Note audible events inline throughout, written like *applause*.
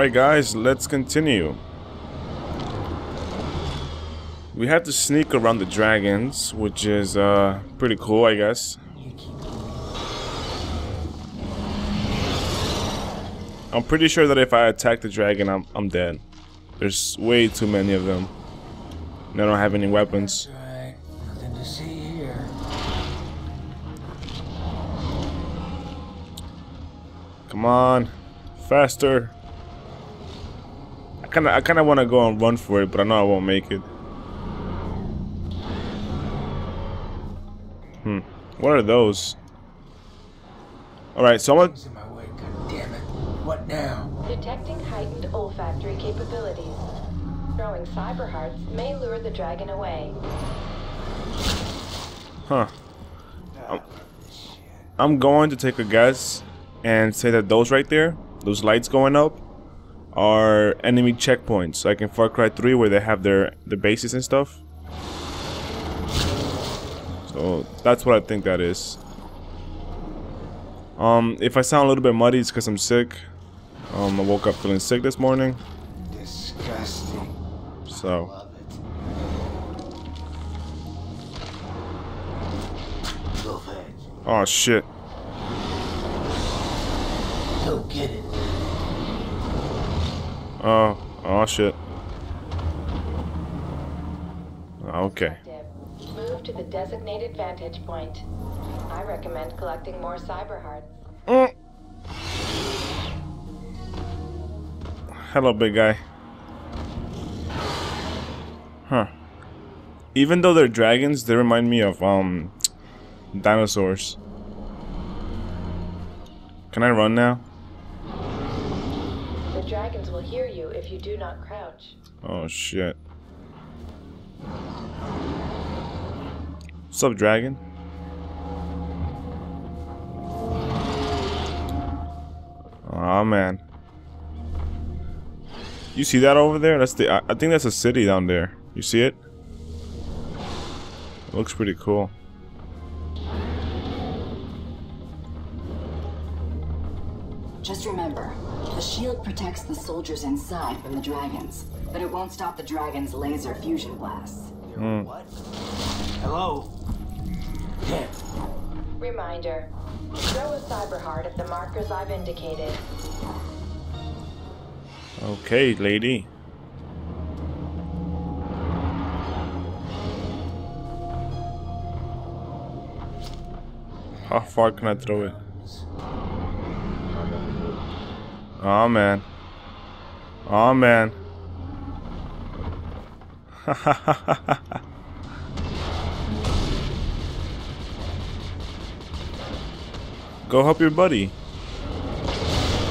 Right guys, let's continue. We have to sneak around the dragons, which is uh, pretty cool, I guess. I'm pretty sure that if I attack the dragon, I'm, I'm dead. There's way too many of them. And I don't have any weapons. Right. Nothing to see here. Come on, faster. I kind of, I kind of want to go and run for it, but I know I won't make it. Hmm. What are those? All right, so I'm gonna, in my way. God damn it. What now? Detecting heightened olfactory capabilities. Throwing cyber hearts may lure the dragon away. huh? I'm, I'm going to take a guess and say that those right there, those lights going up, are enemy checkpoints, like in Far Cry 3, where they have their the bases and stuff. So that's what I think that is. Um, if I sound a little bit muddy, it's because I'm sick. Um, I woke up feeling sick this morning, Disgusting. so. Oh shit. Go get it. Oh, oh shit. Okay. Move to the designated vantage point. I recommend collecting more cyber hearts. Mm. Hello, big guy. Huh. Even though they're dragons, they remind me of um dinosaurs. Can I run now? The will hear you if you do not crouch. Oh shit. What's up, dragon? Oh man. You see that over there? That's the I, I think that's a city down there. You see it? It looks pretty cool. Just remember, the shield protects the soldiers inside from the dragons, but it won't stop the dragons' laser fusion blasts. You're what? Hello? Yeah. Reminder. Throw a cyber heart at the markers I've indicated. Okay, lady. How far can I throw it? Oh man. Oh man. Go help your buddy.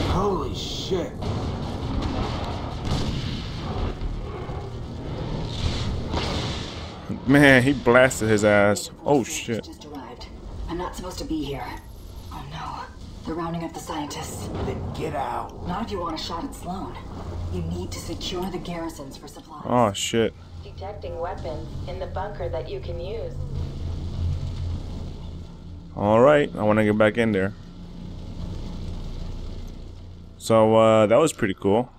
Holy shit. Man, he blasted his ass. Oh shit. Just arrived. I'm not supposed to be here. Oh no, they're rounding up the scientists. Then get out. Not if you want a shot at Sloan. You need to secure the garrisons for supplies. Oh shit. Detecting weapons in the bunker that you can use. Alright, I want to get back in there. So, uh, that was pretty cool.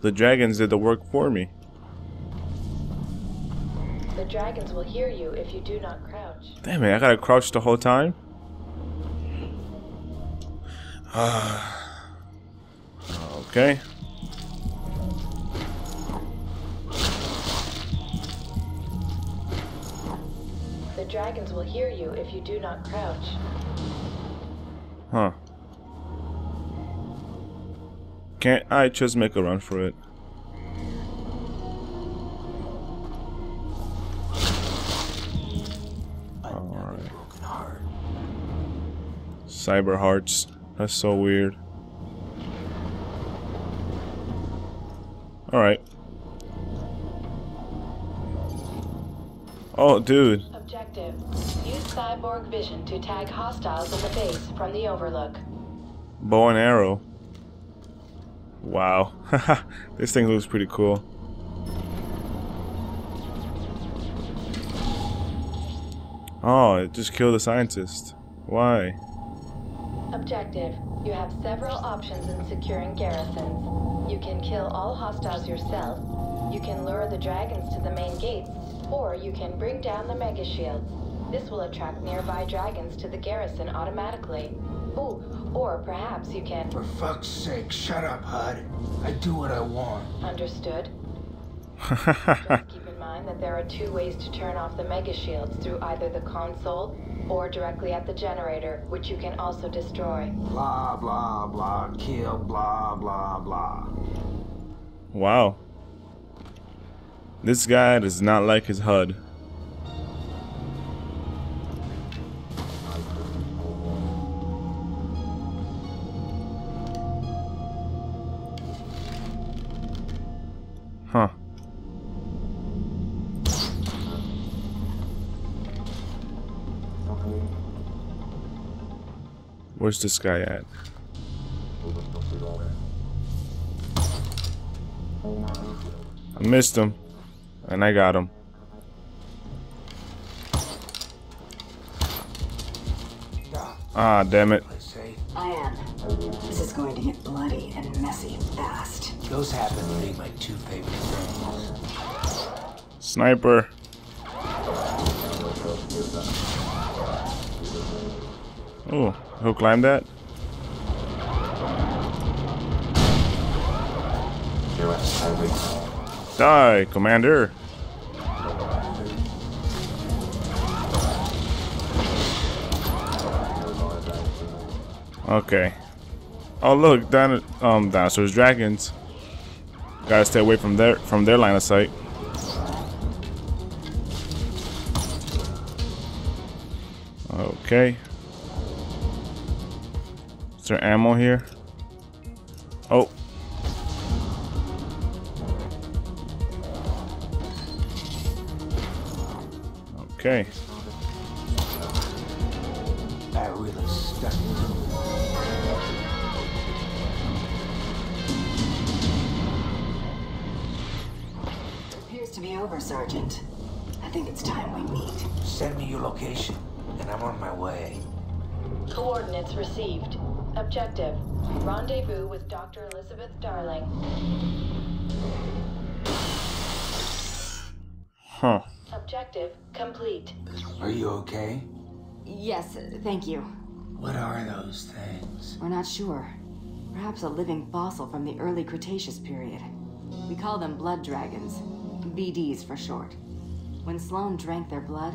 The dragons did the work for me. The dragons will hear you if you do not crouch. Damn it, I gotta crouch the whole time? Ah. okay. The dragons will hear you if you do not crouch. Huh. Can't I just make a run for it? Another broken heart. Cyber hearts. That's so weird. Alright. Oh, dude. Objective. Use cyborg vision to tag hostiles in the base from the overlook. Bow and arrow. Wow. *laughs* this thing looks pretty cool. Oh, it just killed the scientist. Why? Objective. You have several options in securing garrisons. You can kill all hostiles yourself, you can lure the dragons to the main gates, or you can bring down the mega shields. This will attract nearby dragons to the garrison automatically. Ooh, or perhaps you can... For fuck's sake, shut up, HUD. I do what I want. Understood. *laughs* Just keep in mind that there are two ways to turn off the mega shields through either the console or directly at the generator, which you can also destroy. Blah, blah, blah, kill, blah, blah, blah. wow. This guy does not like his HUD. Where's this guy at? I missed him. And I got him. Ah, damn it. I am. This is going to get bloody and messy fast. those happen to be my two favorite things. Sniper. Oh, he'll climb that? Die, Commander. Okay. Oh look, down um downstairs dragons. Gotta stay away from their from their line of sight. Okay. Is there ammo here? Oh. Okay. That really stuck to me. Appears to be over, Sergeant. I think it's time we meet. Send me your location, and I'm on my way. Coordinates received. Objective. Rendezvous with Dr. Elizabeth Darling. Huh. Objective complete. Are you okay? Yes, thank you. What are those things? We're not sure. Perhaps a living fossil from the early Cretaceous period. We call them blood dragons. BDs for short. When Sloan drank their blood,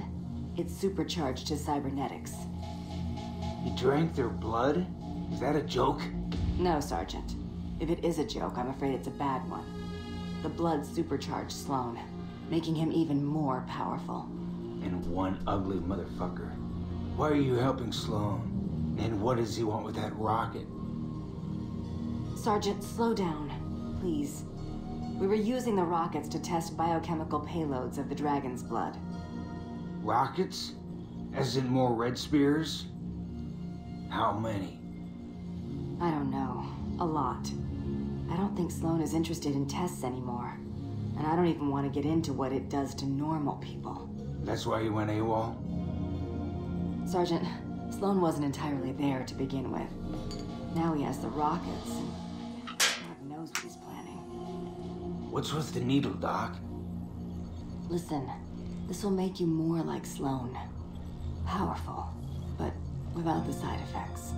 it supercharged his cybernetics. He drank their blood? Is that a joke? No, Sergeant. If it is a joke, I'm afraid it's a bad one. The blood supercharged Sloan, making him even more powerful. And one ugly motherfucker. Why are you helping Sloan? And what does he want with that rocket? Sergeant, slow down, please. We were using the rockets to test biochemical payloads of the dragon's blood. Rockets? As in more red spears? How many? I don't know. A lot. I don't think Sloan is interested in tests anymore. And I don't even want to get into what it does to normal people. That's why you went AWOL? Sergeant, Sloan wasn't entirely there to begin with. Now he has the rockets. and God knows what he's planning. What's with the needle, Doc? Listen, this will make you more like Sloan. Powerful, but without the side effects.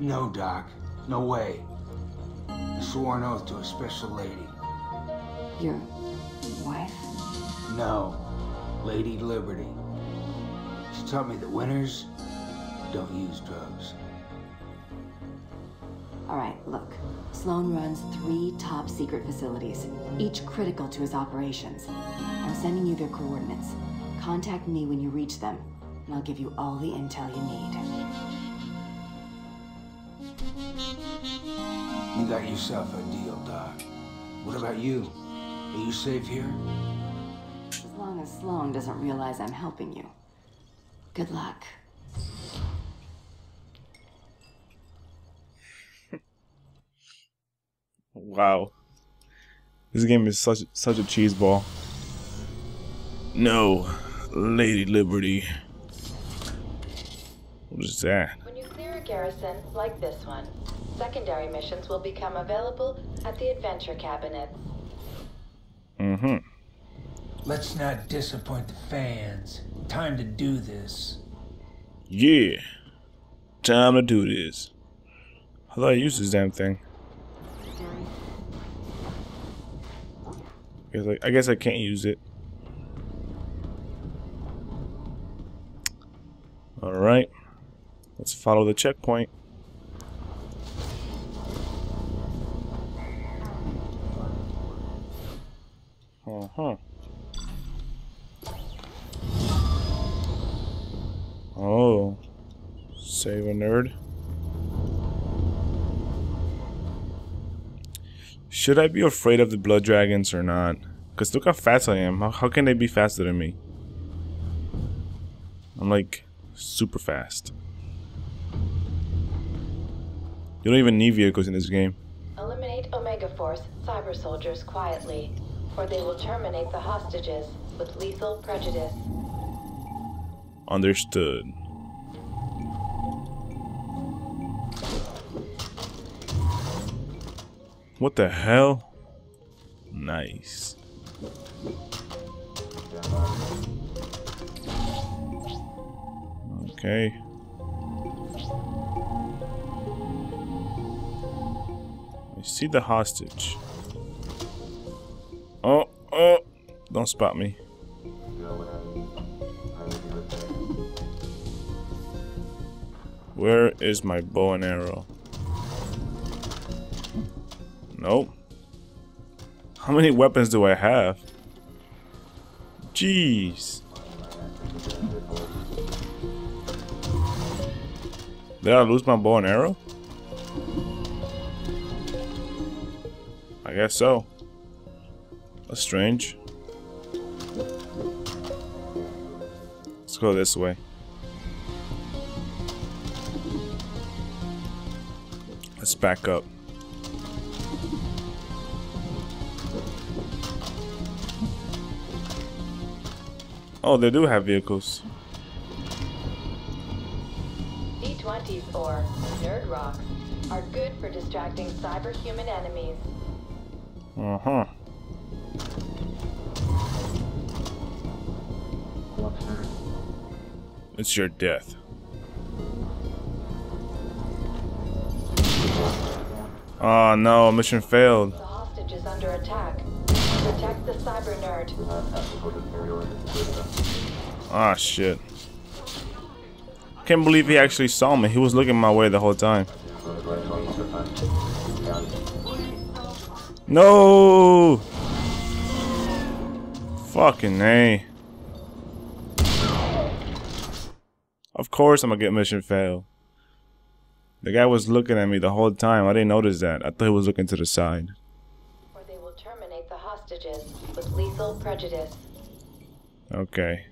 No, Doc. No way. I swore an oath to a special lady. Your wife? No. Lady Liberty. She taught me that winners don't use drugs. Alright, look. Sloan runs three top secret facilities, each critical to his operations. I'm sending you their coordinates. Contact me when you reach them, and I'll give you all the intel you need. You got yourself a deal, Doc. What about you? Are you safe here? As long as Sloan doesn't realize I'm helping you. Good luck. *laughs* Wow. This game is such such a cheese ball. No, Lady Liberty. What is that? When you clear a garrison like this one. Secondary missions will become available at the adventure cabinets. Mm-hmm. Let's not disappoint the fans. Time to do this. Yeah. Time to do this. How do I use this damn thing? I guess I, I guess I can't use it. Alright. Let's follow the checkpoint. Uh-huh. Oh. Save a nerd. Should I be afraid of the blood dragons or not? Because look how fast I am. How, how can they be faster than me? I'm like super fast. You don't even need vehicles in this game. Eliminate Omega Force cyber soldiers quietly, or they will terminate the hostages with lethal prejudice. Understood. What the hell? Nice. Okay. I see the hostage. Oh, oh! Don't spot me. Where is my bow and arrow? Nope. How many weapons do I have? Jeez. Did I lose my bow and arrow? I guess so. That's strange. Let's go this way. Let's back up. Oh, they do have vehicles. D20s or Nerd Rocks are good for distracting cyberhuman enemies. Uh huh. It's your death. Oh no, mission failed. The hostage is under attack. Protect the cyber nerd. Ah shit. Can't believe he actually saw me. He was looking my way the whole time. No! Fucking A. Of course I'm gonna get mission fail. The guy was looking at me the whole time. I didn't notice that. I thought he was looking to the side. Or they will terminate the hostages with lethal prejudice. Okay.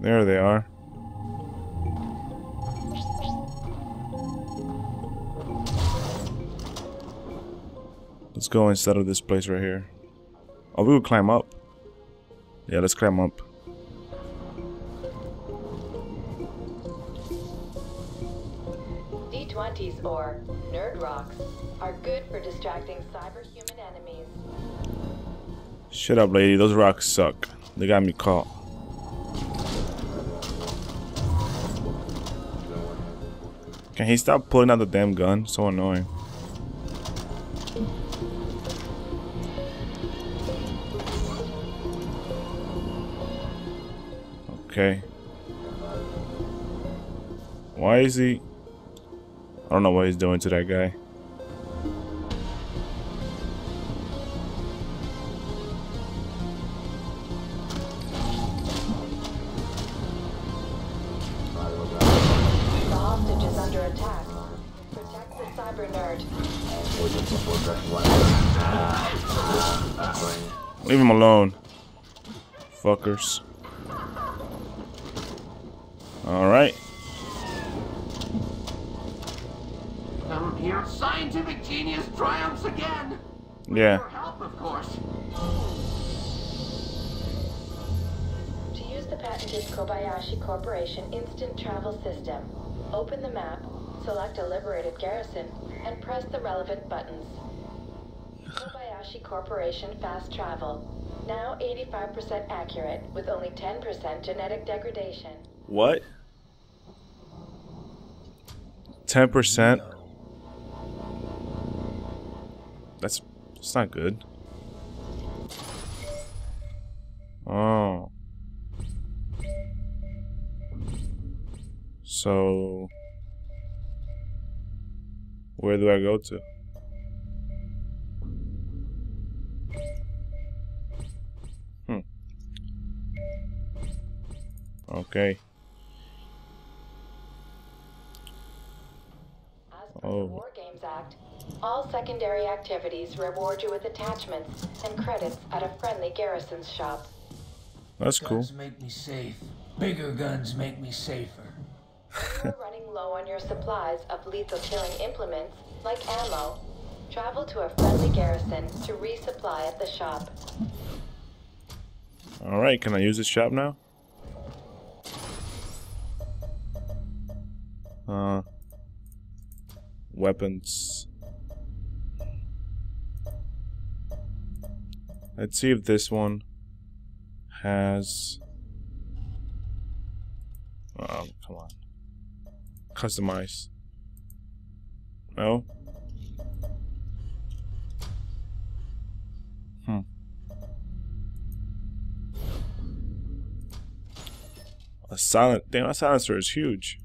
There they are. Let's go inside of this place right here. Oh, we will climb up. Yeah, let's climb up. D20s or Nerd Rocks are good for distracting cyberhuman enemies. Shut up, lady. Those rocks suck. They got me caught. Can he stop pulling out the damn gun? So annoying. Okay. Why is he... I don't know what he's doing to that guy. Leave him alone. Fuckers. Yeah. Help Of course. To use the patented Kobayashi Corporation Instant Travel System, open the map, select a liberated garrison, and press the relevant buttons. Kobayashi Corporation Fast Travel. Now 85% accurate, with only 10% genetic degradation. What? 10%? That's not good. Oh. So... Where do I go to? Hmm. Okay. Oh. the War Games Act, all secondary activities reward you with attachments and credits at a friendly garrison's shop. That's cool. Guns make me safe. Bigger guns make me safer. If you're running low on your supplies of lethal killing implements, like ammo, travel to a friendly garrison to resupply at the shop. Alright, can I use this shop now? Uh, weapons. Let's see if this one has. Oh, come on. Customize. No? Hmm. A silent. Damn, that silencer is huge.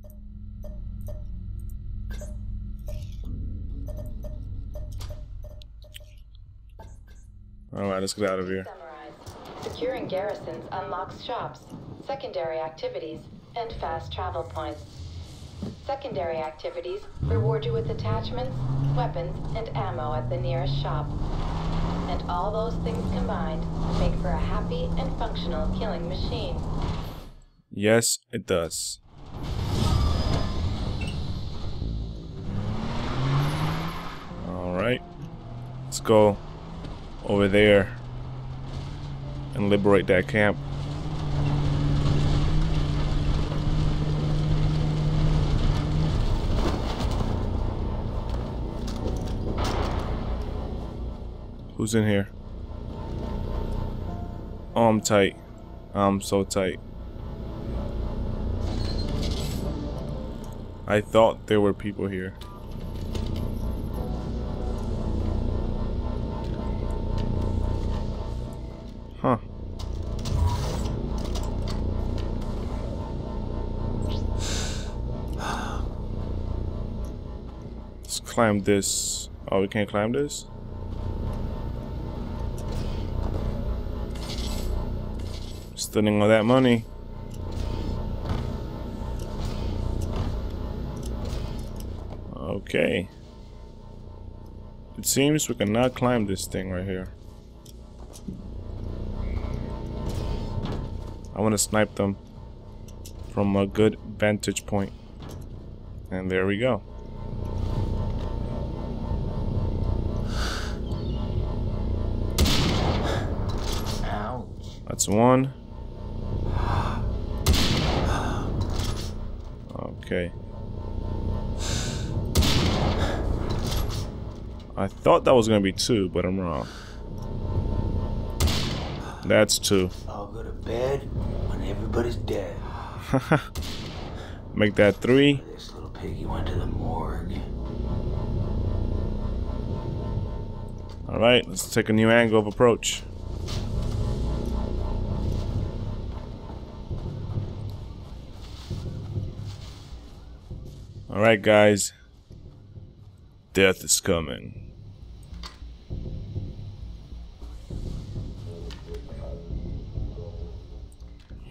Alright, let's get out of here. Securing garrisons unlocks shops, secondary activities, and fast travel points. Secondary activities reward you with attachments, weapons, and ammo at the nearest shop. And all those things combined make for a happy and functional killing machine. Yes, it does. Alright. Let's go over there and liberate that camp. Who's in here? Oh, I'm tight. I'm so tight. I thought there were people here. Climb this. Oh, we can't climb this? Stealing all that money. Okay. It seems we cannot climb this thing right here. I want to snipe them from a good vantage point. And there we go. That's one. Okay. I thought that was gonna be two, but I'm wrong. That's two. I'll go to bed when everybody's dead. *laughs* Make that three. This little piggy went to the morgue. Alright, let's take a new angle of approach. Alright, guys. Death is coming.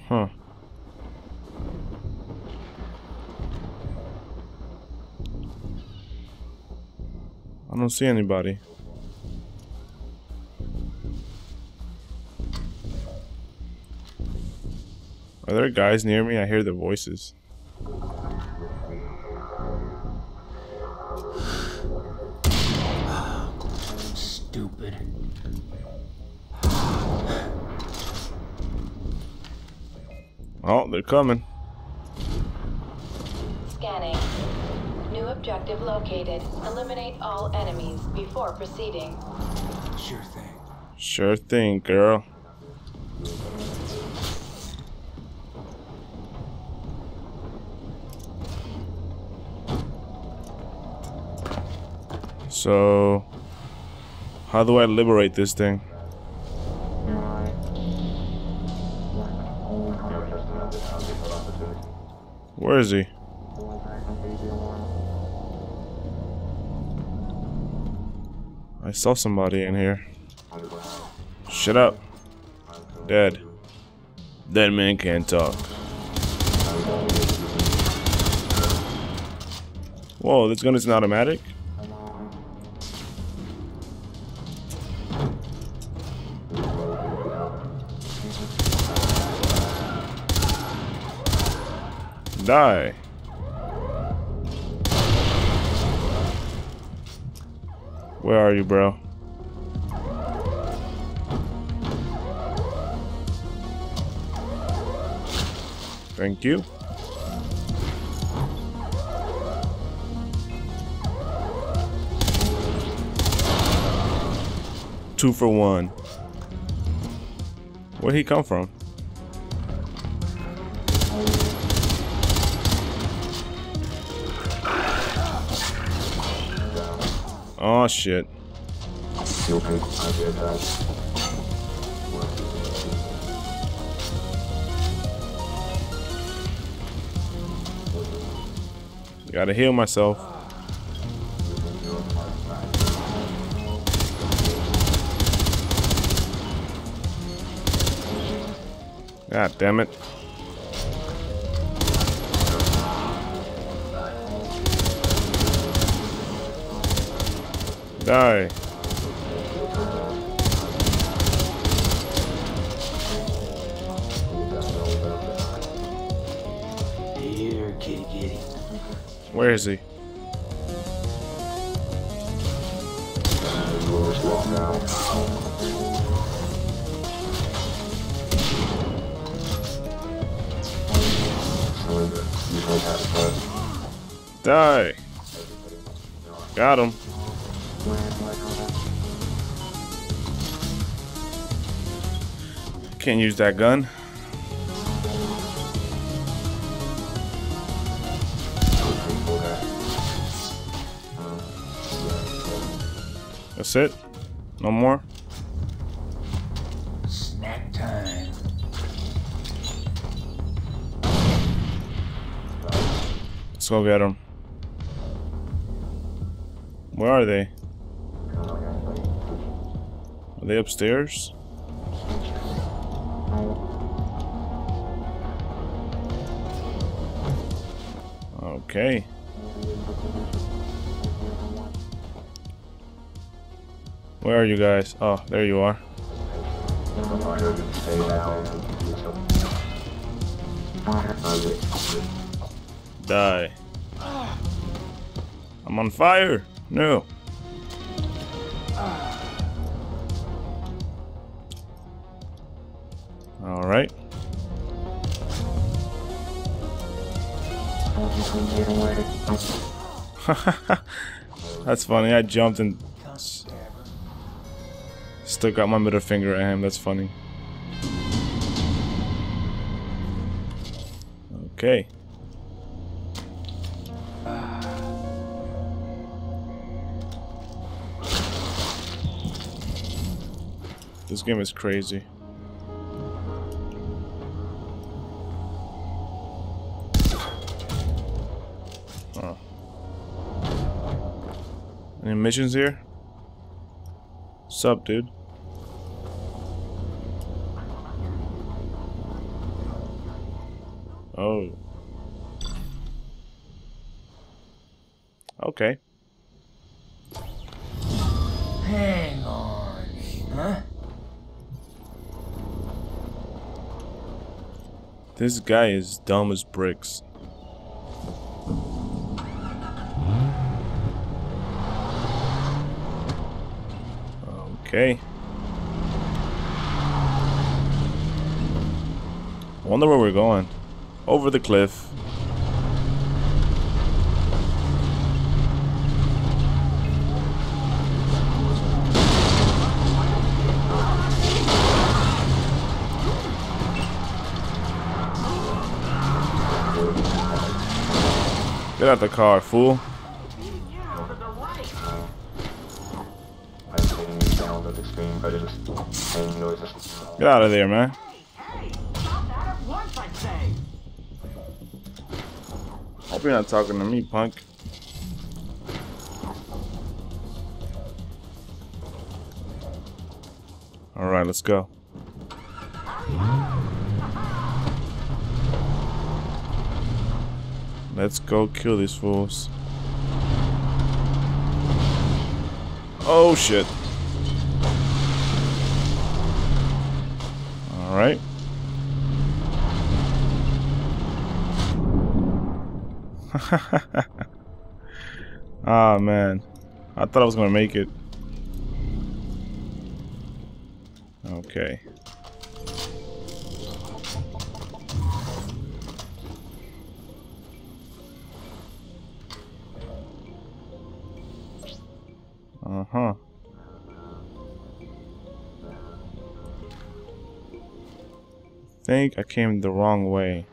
Huh. I don't see anybody. Are there guys near me? I hear their voices. Oh, they're coming. Scanning. New objective located. Eliminate all enemies before proceeding. Sure thing. Sure thing, girl. So, how do I liberate this thing? Where is he? I saw somebody in here. Shut up. Dead. Dead man can't talk. Whoa, this gun is an automatic? Die. Where are you, bro? Thank you. Two for one. Where'd he come from? Oh shit. Gotta heal myself. God damn it. Die. Here, kitty kitty. Where is he? Die. Got him. Can't use that gun. That's it? No more? Snack time. Let's go get them. Where are they? Are they upstairs? Okay. Where are you guys? Oh, there you are. Die. I'm on fire. No. *laughs* That's funny. I jumped and stuck out my middle finger at him. That's funny. Okay. This game is crazy. Any missions here? Sup, dude? Oh. Okay. Hang on. Huh? This guy is dumb as bricks. Okay. Wonder where we're going. Over the cliff. Get out the car, fool. Get out of there, man. Hope you're not talking to me, punk. Alright, let's go. Let's go kill these fools. Oh shit. Alright. *laughs* ah man. I thought I was gonna make it. Okay. Think I came the wrong way.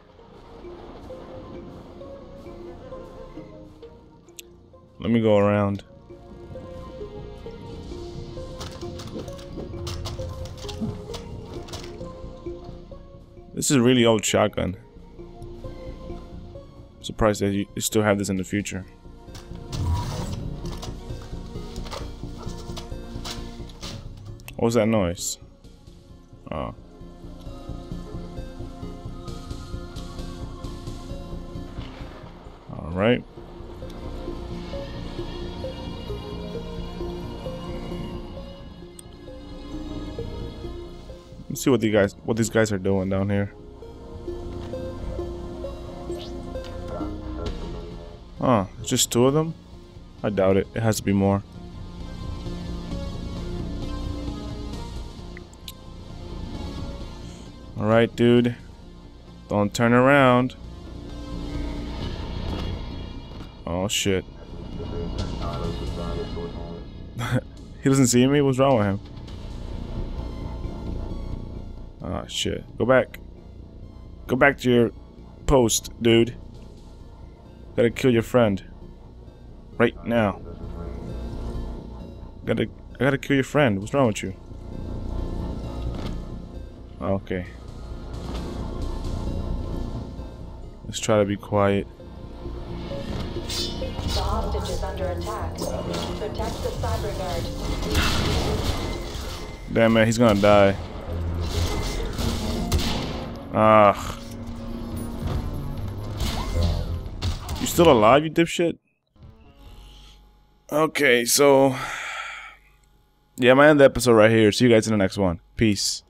Let me go around. This is a really old shotgun. I'm surprised that you still have this in the future. What was that noise? Oh. Alright. Let's see what guys what these guys are doing down here. Oh, just two of them? I doubt it. It has to be more. Alright, dude. Don't turn around. Oh, shit. *laughs* he doesn't see me? What's wrong with him? Oh, shit. Go back. Go back to your post, dude. Gotta kill your friend. Right now. Gotta, I gotta kill your friend. What's wrong with you? Okay. Let's try to be quiet. Hostage is under attack. Protect the cyber guard. Damn man, he's gonna die. Ah. You still alive, you dipshit? Okay, so yeah, I'm gonna end the episode right here. See you guys in the next one. Peace.